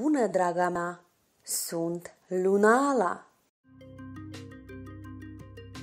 Bună, draga mea! Sunt Lunala!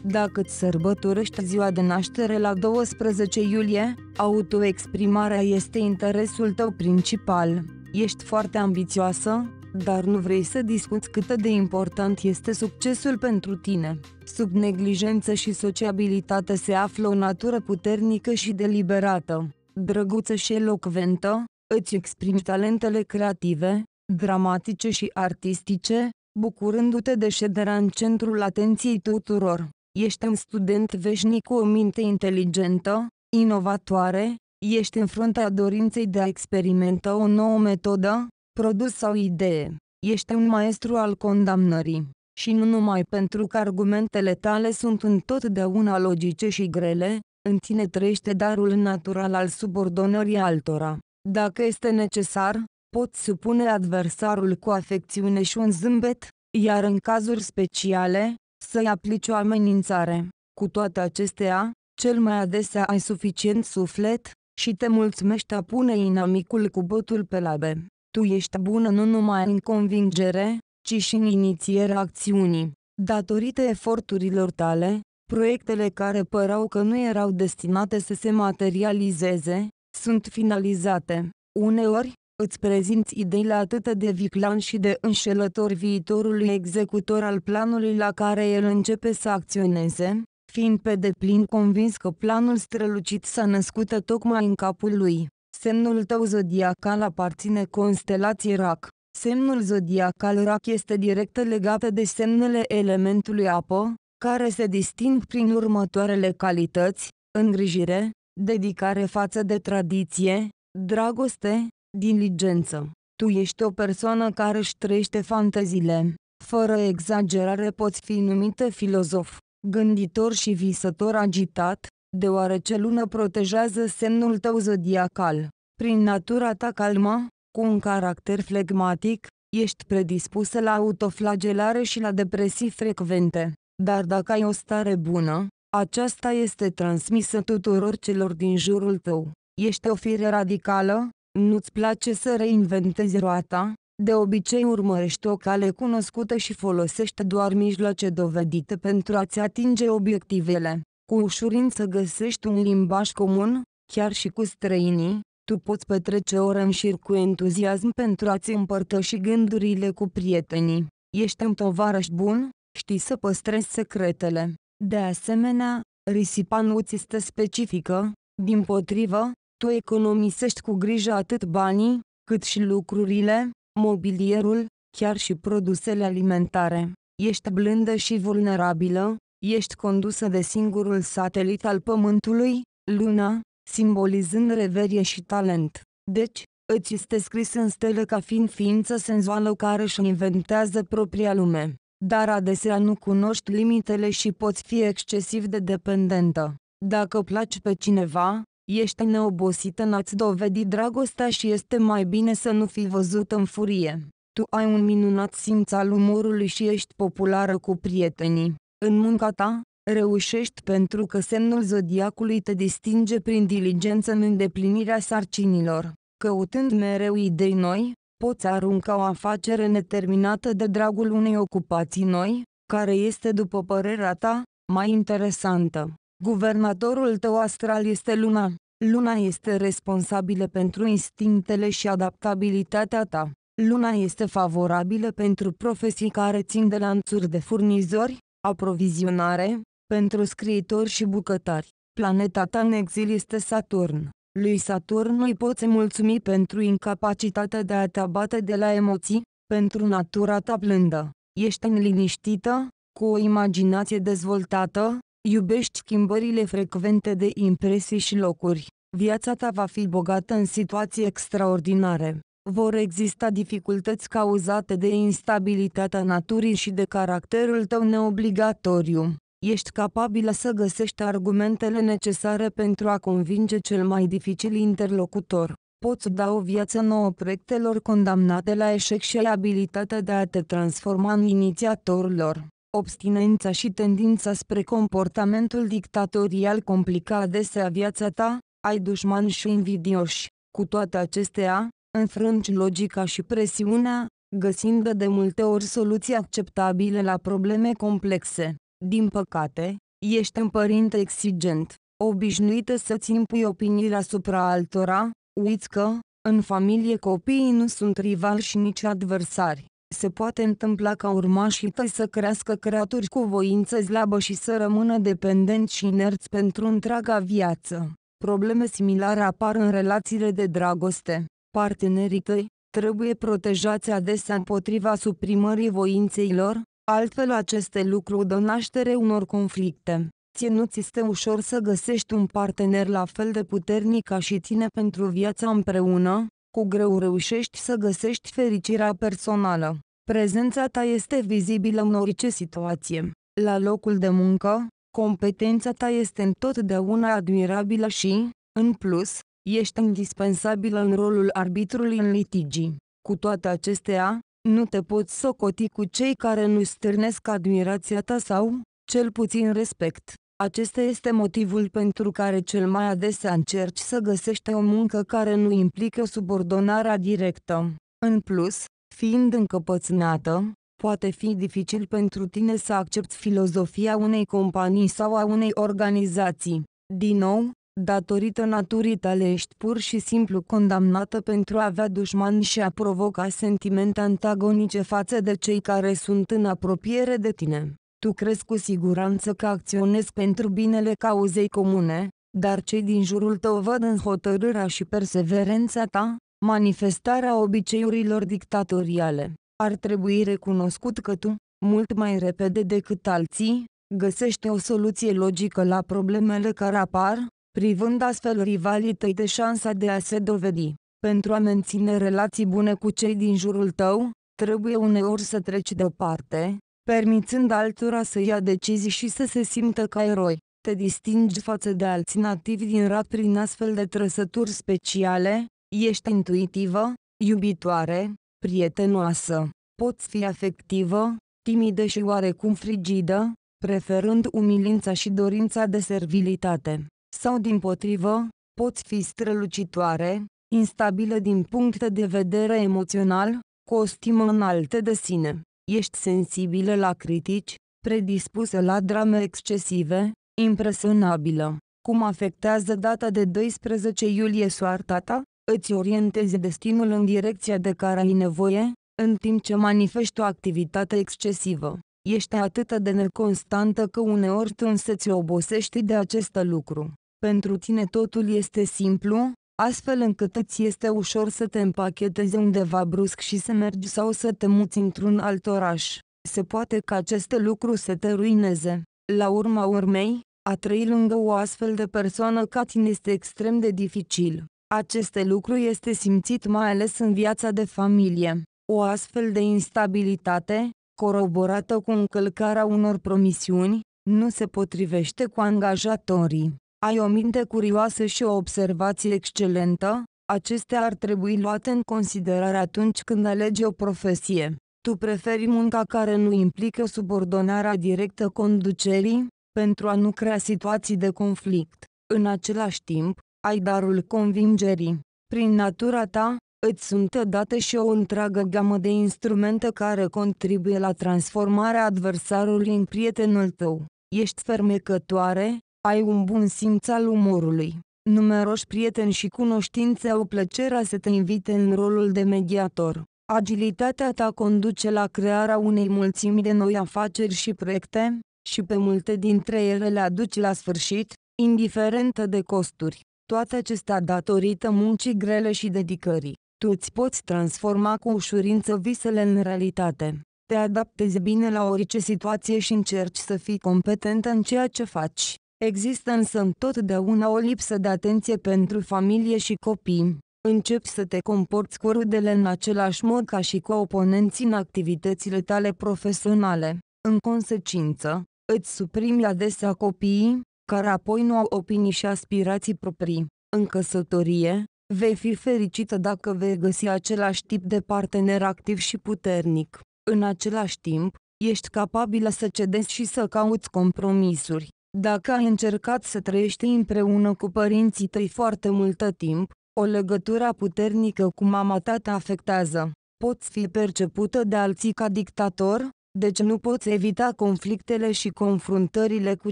Dacă îți sărbătorești ziua de naștere la 12 iulie, autoexprimarea este interesul tău principal. Ești foarte ambițioasă, dar nu vrei să discuți cât de important este succesul pentru tine. Sub neglijență și sociabilitate se află o natură puternică și deliberată, drăguță și elocventă, îți exprimi talentele creative, dramatice și artistice, bucurându-te de șederea în centrul atenției tuturor. Ești un student veșnic cu o minte inteligentă, inovatoare, ești în fruntea dorinței de a experimenta o nouă metodă, produs sau idee. Ești un maestru al condamnării. Și nu numai pentru că argumentele tale sunt întotdeauna logice și grele, în tine trăiește darul natural al subordonării altora. Dacă este necesar, poți supune adversarul cu afecțiune și un zâmbet, iar în cazuri speciale, să-i aplici o amenințare. Cu toate acestea, cel mai adesea ai suficient suflet și te mulțumești a pune inamicul cu botul pe labe. Tu ești bună nu numai în convingere, ci și în inițierea acțiunii. Datorită eforturilor tale, proiectele care păreau că nu erau destinate să se materializeze, sunt finalizate. Uneori, îți prezinți ideile atât de viclan și de înșelător viitorului executor al planului la care el începe să acționeze, fiind pe deplin convins că planul strălucit s-a născut tocmai în capul lui. Semnul tău zodiacal aparține constelației RAC. Semnul zodiacal RAC este direct legat de semnele elementului apă, care se disting prin următoarele calități, îngrijire, dedicare față de tradiție, dragoste, diligență. Tu ești o persoană care își trăiește fanteziile. Fără exagerare poți fi numită filozof, gânditor și visător agitat, deoarece lună protejează semnul tău zodiacal. Prin natura ta calmă, cu un caracter flegmatic, ești predispusă la autoflagelare și la depresii frecvente. Dar dacă ai o stare bună, aceasta este transmisă tuturor celor din jurul tău. Ești o fire radicală, nu-ți place să reinventezi roata, de obicei urmărești o cale cunoscută și folosești doar mijloace dovedite pentru a-ți atinge obiectivele. Cu ușurință găsești un limbaj comun, chiar și cu străinii, tu poți petrece ore în șir cu entuziasm pentru a-ți împărtăși gândurile cu prietenii. Ești un tovarăș bun, știi să păstrezi secretele. De asemenea, risipa nu ți este specifică, din potrivă, tu economisești cu grijă atât banii, cât și lucrurile, mobilierul, chiar și produsele alimentare. Ești blândă și vulnerabilă, ești condusă de singurul satelit al Pământului, Luna, simbolizând reverie și talent. Deci, îți este scris în stele ca fiind ființă senzuală care își inventează propria lume. Dar adesea nu cunoști limitele și poți fi excesiv de dependentă. Dacă placi pe cineva, ești neobosită în a-ți dovedi dragostea și este mai bine să nu fii văzut în furie. Tu ai un minunat simț al umorului și ești populară cu prietenii. În munca ta, reușești pentru că semnul zodiacului te distinge prin diligență în îndeplinirea sarcinilor. Căutând mereu idei noi, poți arunca o afacere neterminată de dragul unei ocupații noi, care este, după părerea ta, mai interesantă. Guvernatorul tău astral este luna. Luna este responsabilă pentru instinctele și adaptabilitatea ta. Luna este favorabilă pentru profesii care țin de lanțuri de furnizori, aprovizionare, pentru scriitori și bucătari. Planeta ta în exil este Saturn. Lui Saturn îi poți mulțumi pentru incapacitatea de a te abate de la emoții, pentru natura ta blândă. Ești liniștită, cu o imaginație dezvoltată, Iubești schimbările frecvente de impresii și locuri. Viața ta va fi bogată în situații extraordinare. Vor exista dificultăți cauzate de instabilitatea naturii și de caracterul tău neobligatoriu. Ești capabilă să găsești argumentele necesare pentru a convinge cel mai dificil interlocutor. Poți da o viață nouă proiectelor condamnate la eșec și ai abilitatea de a te transforma în inițiatorul lor. Obstinența și tendința spre comportamentul dictatorial complică adesea viața ta, ai dușmani și invidioși. Cu toate acestea, înfrângi logica și presiunea, găsind de multe ori soluții acceptabile la probleme complexe. Din păcate, ești un părinte exigent, obișnuită să-ți impui opiniile asupra altora, uiți că, în familie copiii nu sunt rivali și nici adversari. Se poate întâmpla ca urmașii tăi să crească creaturi cu voință slabă și să rămână dependenți și inerți pentru întreaga viață. Probleme similare apar în relațiile de dragoste. Partenerii tăi trebuie protejați adesea împotriva suprimării voinței lor, altfel aceste lucruri dă naștere unor conflicte. Ție nu ți este ușor să găsești un partener la fel de puternic ca și tine pentru viața împreună, cu greu reușești să găsești fericirea personală. Prezența ta este vizibilă în orice situație. La locul de muncă, competența ta este întotdeauna admirabilă și, în plus, ești indispensabilă în rolul arbitrului în litigii. Cu toate acestea, nu te poți socoti cu cei care nu stârnesc admirația ta sau, cel puțin respect. Acesta este motivul pentru care cel mai adesea încerci să găsești o muncă care nu implică subordonarea directă. În plus, fiind încăpățânată, poate fi dificil pentru tine să accepti filozofia unei companii sau a unei organizații. Din nou, datorită naturii tale ești pur și simplu condamnată pentru a avea dușmani și a provoca sentimente antagonice față de cei care sunt în apropiere de tine. Tu crezi cu siguranță că acționezi pentru binele cauzei comune, dar cei din jurul tău văd în hotărârea și perseverența ta, manifestarea obiceiurilor dictatoriale. Ar trebui recunoscut că tu, mult mai repede decât alții, găsești o soluție logică la problemele care apar, privând astfel rivalii tăi de șansa de a se dovedi. Pentru a menține relații bune cu cei din jurul tău, trebuie uneori să treci deoparte, permițând altora să ia decizii și să se simtă ca eroi. Te distingi față de alții nativi din rap prin astfel de trăsături speciale, ești intuitivă, iubitoare, prietenoasă, poți fi afectivă, timidă și oarecum frigidă, preferând umilința și dorința de servilitate. Sau din potrivă, poți fi strălucitoare, instabilă din punct de vedere emoțional, cu o stimă înaltă de sine. Ești sensibilă la critici, predispusă la drame excesive, impresionabilă. Cum afectează data de 12 iulie soarta ta? Îți orientezi destinul în direcția de care ai nevoie, în timp ce manifesti o activitate excesivă. Ești atât de neconstantă că uneori tu însă ți obosești de acest lucru. Pentru tine totul este simplu, astfel încât îți este ușor să te împachetezi undeva brusc și să mergi sau să te muți într-un alt oraș. Se poate ca aceste lucru să te ruineze. La urma urmei, a trăi lângă o astfel de persoană ca tine este extrem de dificil. Aceste lucru este simțit mai ales în viața de familie. O astfel de instabilitate, coroborată cu încălcarea unor promisiuni, nu se potrivește cu angajatorii. Ai o minte curioasă și o observație excelentă, acestea ar trebui luate în considerare atunci când alegi o profesie. Tu preferi munca care nu implică subordonarea directă conducerii, pentru a nu crea situații de conflict. În același timp, ai darul convingerii. Prin natura ta, îți sunt date și o întreagă gamă de instrumente care contribuie la transformarea adversarului în prietenul tău. Ești fermecătoare, ai un bun simț al umorului. Numeroși prieteni și cunoștințe au plăcerea să te invite în rolul de mediator. Agilitatea ta conduce la crearea unei mulțimi de noi afaceri și proiecte, și pe multe dintre ele le aduci la sfârșit, indiferentă de costuri. Toate acestea datorită muncii grele și dedicării. Tu îți poți transforma cu ușurință visele în realitate. Te adaptezi bine la orice situație și încerci să fii competentă în ceea ce faci. Există însă întotdeauna o lipsă de atenție pentru familie și copii. Începi să te comporți cu rudele în același mod ca și cu oponenții în activitățile tale profesionale. În consecință, îți suprimi adesea copiii, care apoi nu au opinii și aspirații proprii. În căsătorie, vei fi fericită dacă vei găsi același tip de partener activ și puternic. În același timp, ești capabilă să cedezi și să cauți compromisuri. Dacă ai încercat să trăiești împreună cu părinții tăi foarte multă timp, O legătură puternică cu mama ta te afectează. Poți fi percepută de alții ca dictator, deci nu poți evita conflictele și confruntările cu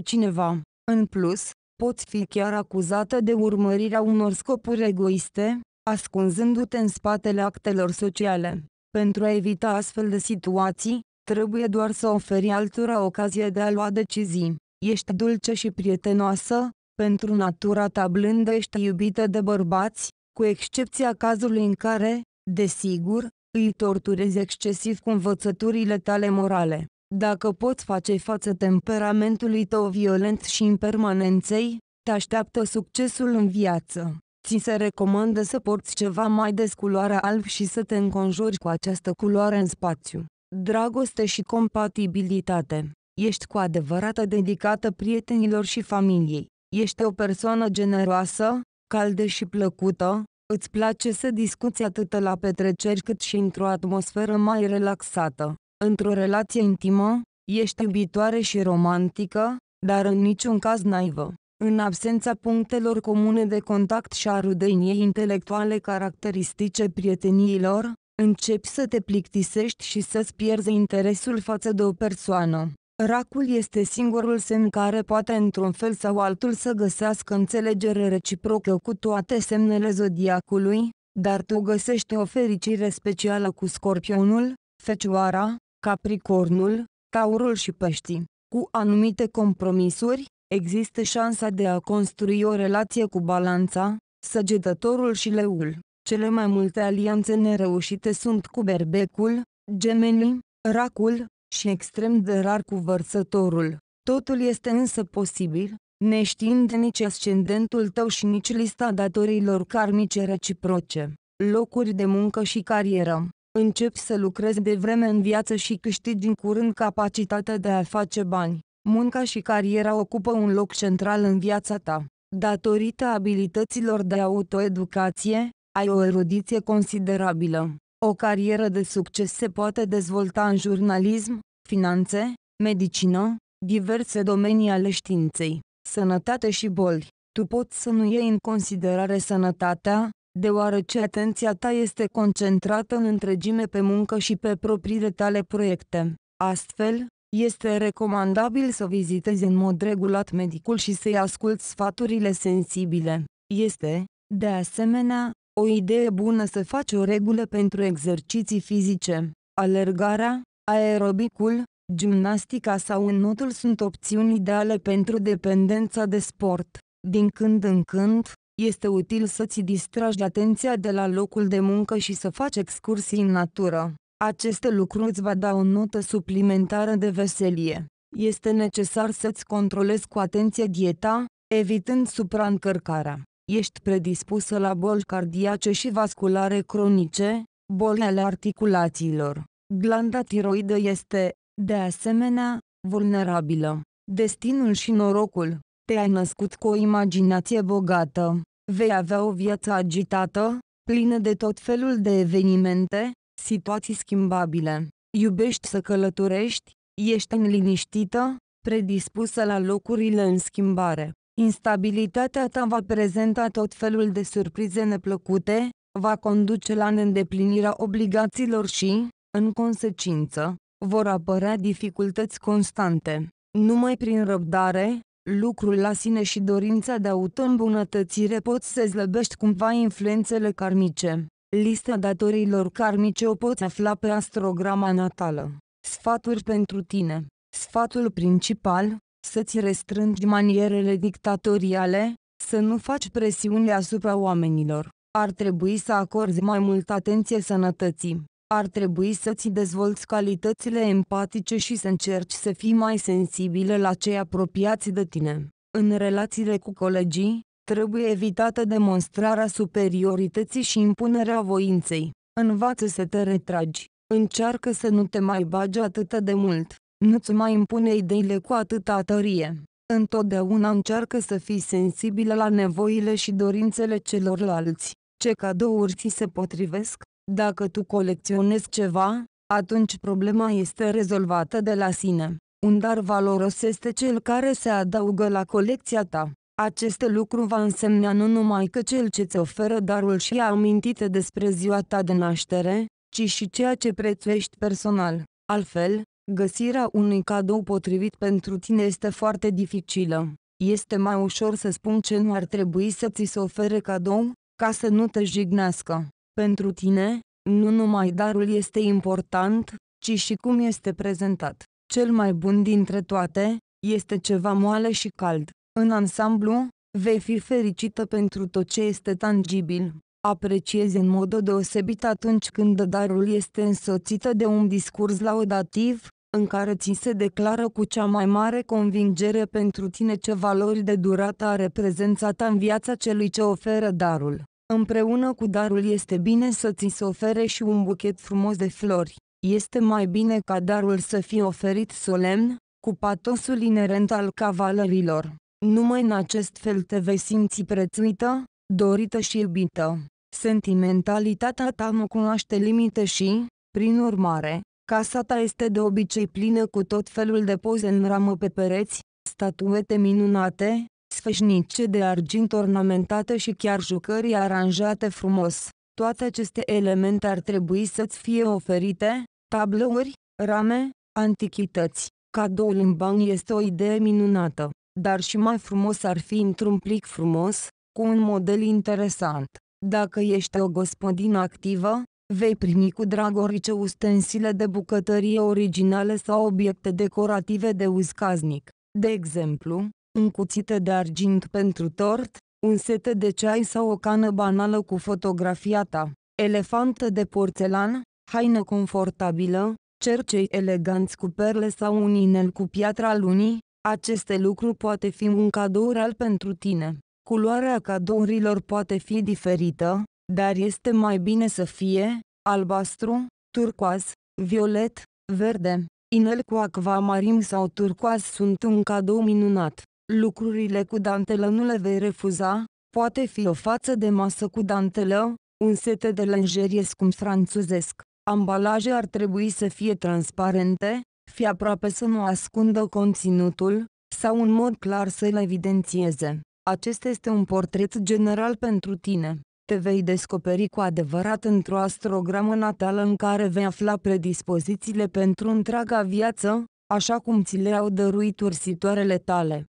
cineva. În plus, poți fi chiar acuzată de urmărirea unor scopuri egoiste, ascunzându-te în spatele actelor sociale. Pentru a evita astfel de situații, trebuie doar să oferi altora ocazie de a lua decizii. Ești dulce și prietenoasă, pentru natura ta blândă ești iubită de bărbați, cu excepția cazului în care, desigur, îi torturezi excesiv cu învățăturile tale morale. Dacă poți face față temperamentului tău violent și impermanenței, te așteaptă succesul în viață. Ți se recomandă să porți ceva mai des culoare alb și să te înconjuri cu această culoare în spațiu. Dragoste și compatibilitate. Ești cu adevărat dedicată prietenilor și familiei. Ești o persoană generoasă, caldă și plăcută, îți place să discuți atât la petreceri cât și într-o atmosferă mai relaxată. Într-o relație intimă, ești iubitoare și romantică, dar în niciun caz naivă. În absența punctelor comune de contact și a rudeniei intelectuale caracteristice prieteniilor, începi să te plictisești și să-ți pierzi interesul față de o persoană. Racul este singurul semn care poate într-un fel sau altul să găsească înțelegere reciprocă cu toate semnele zodiacului, dar tu găsești o fericire specială cu scorpionul, fecioara, capricornul, taurul și peștii. Cu anumite compromisuri, există șansa de a construi o relație cu balanța, săgetătorul și leul. Cele mai multe alianțe nereușite sunt cu berbecul, gemenii, racul, și extrem de rar cu vărsătorul. Totul este însă posibil, neștiind nici ascendentul tău și nici lista datoriilor karmice reciproce. Locuri de muncă și carieră. Începi să lucrezi de vreme în viață și câștigi din curând capacitatea de a face bani. Munca și cariera ocupă un loc central în viața ta. Datorită abilităților de autoeducație, ai o erudiție considerabilă. O carieră de succes se poate dezvolta în jurnalism, finanțe, medicină, diverse domenii ale științei, sănătate și boli. Tu poți să nu iei în considerare sănătatea, deoarece atenția ta este concentrată în întregime pe muncă și pe propriile tale proiecte. Astfel, este recomandabil să vizitezi în mod regulat medicul și să-i asculți sfaturile sensibile. Este, de asemenea, o idee bună să faci o regulă pentru exerciții fizice. Alergarea, aerobicul, gimnastica sau înnotul sunt opțiuni ideale pentru dependența de sport. Din când în când, este util să-ți distragi atenția de la locul de muncă și să faci excursii în natură. Aceste lucruri îți va da o notă suplimentară de veselie. Este necesar să-ți controlezi cu atenție dieta, evitând supraîncărcarea. Ești predispusă la boli cardiace și vasculare cronice, boli ale articulațiilor. Glanda tiroidă este, de asemenea, vulnerabilă. Destinul și norocul. Te-ai născut cu o imaginație bogată. Vei avea o viață agitată, plină de tot felul de evenimente, situații schimbabile. Iubești să călătorești, ești înliniștită, predispusă la locurile în schimbare. Instabilitatea ta va prezenta tot felul de surprize neplăcute, va conduce la neîndeplinirea obligațiilor și, în consecință, vor apărea dificultăți constante. Numai prin răbdare, lucrul la sine și dorința de auto-îmbunătățire poți să zlăbești cumva influențele karmice. Lista datoriilor karmice o poți afla pe astrograma natală. Sfaturi pentru tine Sfatul principal, să-ți restrângi manierele dictatoriale, să nu faci presiune asupra oamenilor. Ar trebui să acorzi mai multă atenție sănătății. Ar trebui să-ți dezvolți calitățile empatice și să încerci să fii mai sensibilă la cei apropiați de tine. În relațiile cu colegii, trebuie evitată demonstrarea superiorității și impunerea voinței. Învață să te retragi. Încearcă să nu te mai bagi atât de mult. Nu-ți mai impune ideile cu atâta tărie. Întotdeauna încearcă să fii sensibilă la nevoile și dorințele celorlalți. Ce cadouri ți se potrivesc? Dacă tu colecționezi ceva, atunci problema este rezolvată de la sine. Un dar valoros este cel care se adaugă la colecția ta. Acest lucru va însemna nu numai că cel ce ți oferă darul și a amintite despre ziua ta de naștere, ci și ceea ce prețuiești personal. Altfel, găsirea unui cadou potrivit pentru tine este foarte dificilă. Este mai ușor să spun ce nu ar trebui să ți se ofere cadou, ca să nu te jignească. Pentru tine, nu numai darul este important, ci și cum este prezentat. Cel mai bun dintre toate, este ceva moale și cald. În ansamblu, vei fi fericită pentru tot ce este tangibil. Apreciezi în mod deosebit atunci când darul este însoțită de un discurs laudativ, în care ți se declară cu cea mai mare convingere pentru tine ce valori de durată are prezența ta în viața celui ce oferă darul. Împreună cu darul este bine să ți se ofere și un buchet frumos de flori. Este mai bine ca darul să fie oferit solemn, cu patosul inerent al cavalerilor. Numai în acest fel te vei simți prețuită, dorită și iubită. Sentimentalitatea ta nu cunoaște limite și, prin urmare, casa ta este de obicei plină cu tot felul de poze în ramă pe pereți, statuete minunate, sfeșnice de argint ornamentate și chiar jucării aranjate frumos. Toate aceste elemente ar trebui să-ți fie oferite, tablouri, rame, antichități. Cadoul în bani este o idee minunată, dar și mai frumos ar fi într-un plic frumos, cu un model interesant. Dacă ești o gospodină activă, vei primi cu drag orice ustensile de bucătărie originale sau obiecte decorative de uz casnic. De exemplu, un cuțit de argint pentru tort, un set de ceai sau o cană banală cu fotografia ta, elefantă de porțelan, haină confortabilă, cercei eleganți cu perle sau un inel cu piatra lunii, aceste lucruri poate fi un cadou real pentru tine. Culoarea cadourilor poate fi diferită, dar este mai bine să fie albastru, turcoaz, violet, verde. Inel cu acvamarim sau turcoaz sunt un cadou minunat. Lucrurile cu dantelă nu le vei refuza, poate fi o față de masă cu dantelă, un set de lenjerie scump franțuzesc. Ambalaje ar trebui să fie transparente, fie aproape să nu ascundă conținutul, sau în mod clar să-l evidențieze. Acesta este un portret general pentru tine. Te vei descoperi cu adevărat într-o astrogramă natală în care vei afla predispozițiile pentru întreaga viață, așa cum ți le-au dăruit ursitoarele tale.